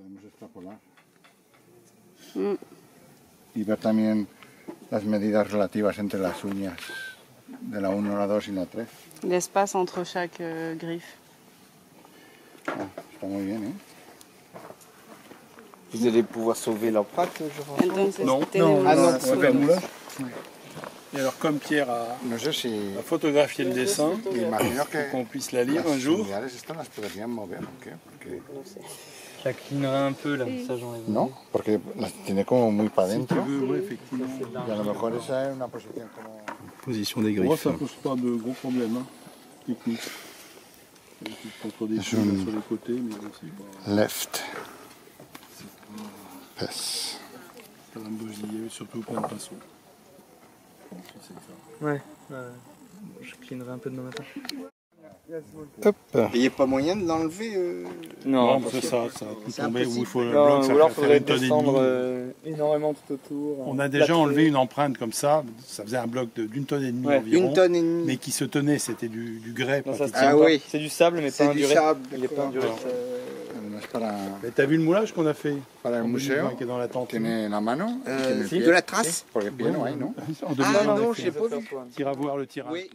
podemos extrapolar. Mm. Y ver también las medidas relativas entre las uñas de la 1, la 2 y la 3. L'espace entre chaque euh, griffe. Ah, está muy bien, ¿eh? Vous allez pouvoir sauver l'empreinte, je crois. Entonces, Non. tenemos- Ah non, Ouais, ben, moulage. Et alors, comme Pierre a, photographié le dessin, que qu'on puisse la lire un jour, cleanerai un peu là, ça j'enlève. ¿No? Porque las tiene como muy para lo mejor esa es una posición como... Position des griffes. Moi, ça pose pas de gros problèmes hein, techniques. Des là, sur les côtés, mais aussi. Left. Pass. Ça va me bousiller, surtout plein de pinceaux. Bon, si c'est ça. Ouais, ouais. je cleanerai un peu demain matin. Hop. Il n'y a pas moyen de l'enlever euh, Non, parce que- ça, ça a tout C'est tombé, ou il impossible. faut le Non, bloc, ça ou alors fait faudrait descendre euh, énormément tout autour. On euh, a déjà plâtrer. enlevé une empreinte comme ça, ça faisait un bloc de- d'une tonne et demie Ouais, environ, Une tonne et demie. mais qui se tenait, c'était du, du grès Non, ça Ah oui. C'est du sable mais pas du sable, Il est pas. Para, Mais t'as vu le moulage qu'on a fait para el en 2020 museo qui est dans la tente tiene la mano y Euh, tiene de la trace Porque pie no hay, ¿no? En Ah 2020, on non, je l'ai pas vu. un tir à voir le tirage. Oui.